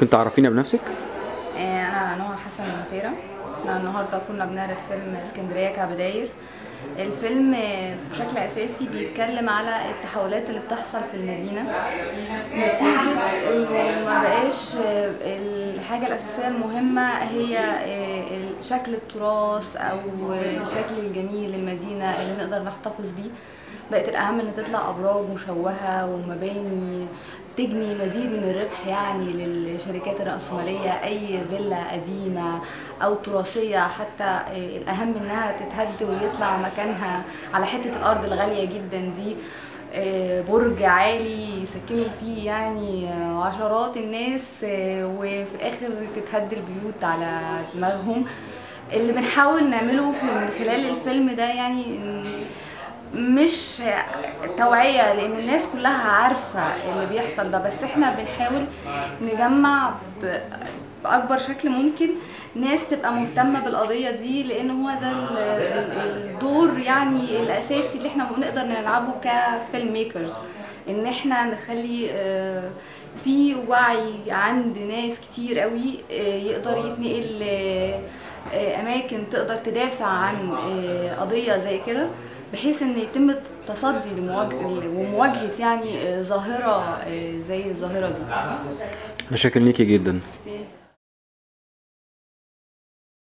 ممكن تعرفينا بنفسك؟ آه، أنا نهى حسن مطيرة إحنا النهارده كنا بنعرض فيلم اسكندرية كبداير. الفيلم آه، بشكل أساسي بيتكلم على التحولات اللي بتحصل في المدينة. نتيجة إنه ما بقاش آه، الحاجة الأساسية المهمة هي آه، شكل التراث آه، الشكل الجميل للمدينه اللي نقدر نحتفظ بيه. بقت الأهم إن تطلع أبراج مشوهة ومباني تجني مزيد من الربح يعني للشركات الرأسمالية أي فيلا قديمة أو تراثية. حتى الأهم إنها تتهد ويطلع مكانها على حتة الأرض الغالية جدا دي. آه، برج عالي يسكنوا فيه يعني آه، عشرات الناس آه، وفي الآخر تتهد البيوت على دماغهم. اللي بنحاول نعمله من خلال الفيلم ده يعني مش توعية لأن الناس كلها عارفة اللي بيحصل ده. بس إحنا بنحاول نجمع بأكبر شكل ممكن ناس تبقى مهتمة بالقضية دي لأن هو ده ال- ال- الدور يعني الأساسي اللي إحنا نقدر نلعبه كفيلم ميكرز. إن إحنا نخلي آه، في وعي عند ناس كتير قوي آه، يقدر يتنقل آه، أماكن تقدر تدافع عن قضية زي كده. بحيث إن يتم التصدي لمواجهة ومواجهه يعني آه، ظاهرة آه، زي الظاهرة دي أنا شاكر ليكي جدا ميرسي.